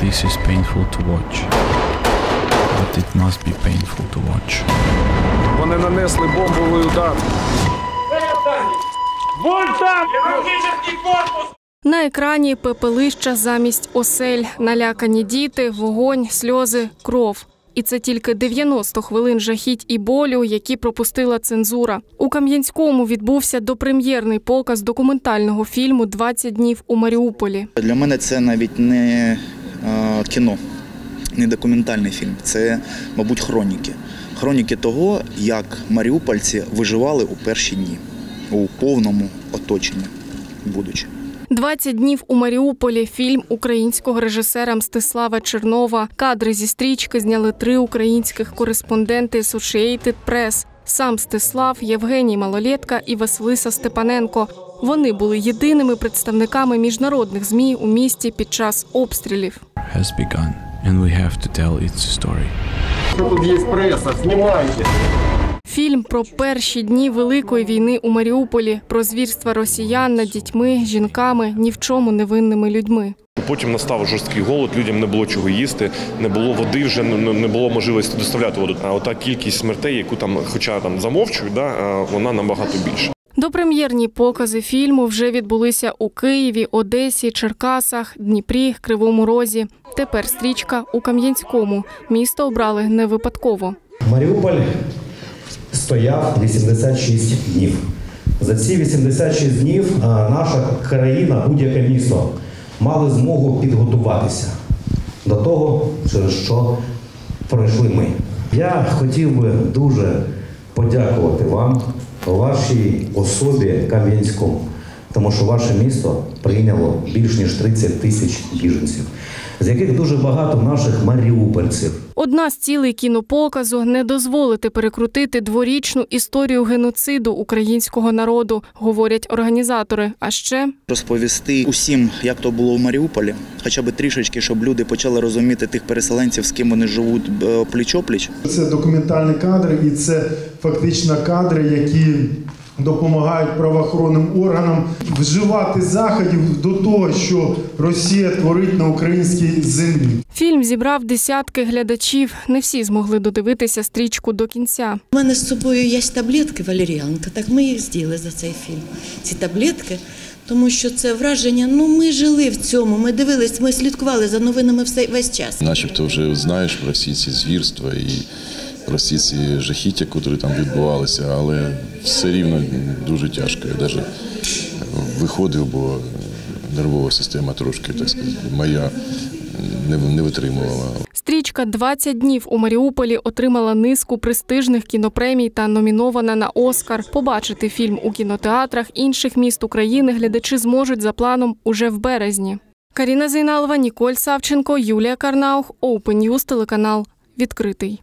This is painful to watch. But it must be painful to watch. Вони нанесли бомбовий удар. На екрані пепелища замість осель, налякані діти, вогонь, сльози, кров. І це тільки 90 хвилин жахіть і болю, які пропустила цензура. У Кам'янському відбувся допрем'єрний показ документального фільму «20 днів у Маріуполі. Для мене це навіть не кіно, не документальний фільм. Це, мабуть, хроніки. Хроніки того, як маріупольці виживали у перші дні у повному оточенні, будучи. «20 днів у Маріуполі. Фільм українського режисера Мстислава Чернова. Кадри зі стрічки зняли три українських кореспонденти Associated Press. Сам Стислав, Євгеній Малолєтка і Василиса Степаненко. Вони були єдиними представниками міжнародних змі у місті під час обстрілів. Has begun, and we have to tell its story. Тут є преса, знімайте. Фільм про перші дні великої війни у Маріуполі, про звірства росіян над дітьми, жінками, ні в чому невинними людьми. Потім настав жорсткий голод, людям не було чого їсти, не було води, вже не не було можливості доставляти воду. А ота кількість смертей, яку там, хоча там замовчують, да, вона набагато більша. Допрем'єрні покази фільму вже відбулися у Києві, Одесі, Черкасах, Дніпрі, Кривому Розі. Тепер стрічка у Кам'янському. Місто обрали не випадково. Маріуполь стояв 86 днів. За ці 86 днів наша країна, будь-яке місто, мали змогу підготуватися до того, через що пройшли ми. Я хотів би дуже подякувати вам, вашій особі Кам'янському, тому що ваше місто прийняло більш ніж 30 тисяч біженців, з яких дуже багато наших маріупольців. Одна з цілей кінопоказу не дозволити перекрутити дворічну історію геноциду українського народу, говорять організатори. А ще Розповісти усім, як то було в Маріуполі, хоча б трішечки, щоб люди почали розуміти тих переселенців, з ким вони живуть е, пліч-опліч. Це документальні кадри, і це фактично кадри, які допомагають правоохоронним органам вживати заходів до того, що Росія творить на українській землі. фільм зібрав десятки глядачів. Не всі змогли додивитися стрічку до кінця. У мене з собою є таблетки валеріанка, так ми їх з'їли за цей фільм. Ці таблетки, тому що це враження. Ну ми жили в цьому. Ми дивились, ми слідкували за новинами все весь час. Начебто вже знаєш про всі ці звірства і про всі ці жахіття, які там відбувалися, але все рівно дуже тяжко. Я навіть виходив, бо нервова система трошки, так сказати, моя не, не витримувала. Стрічка «20 днів у Маріуполі отримала низку престижних кінопремій та номінована на Оскар. Побачити фільм у кінотеатрах інших міст України глядачі зможуть за планом уже в березні. Каріна Зейналова, Ніколь Савченко, Юлія Карнаух, Open News, телеканал відкритий.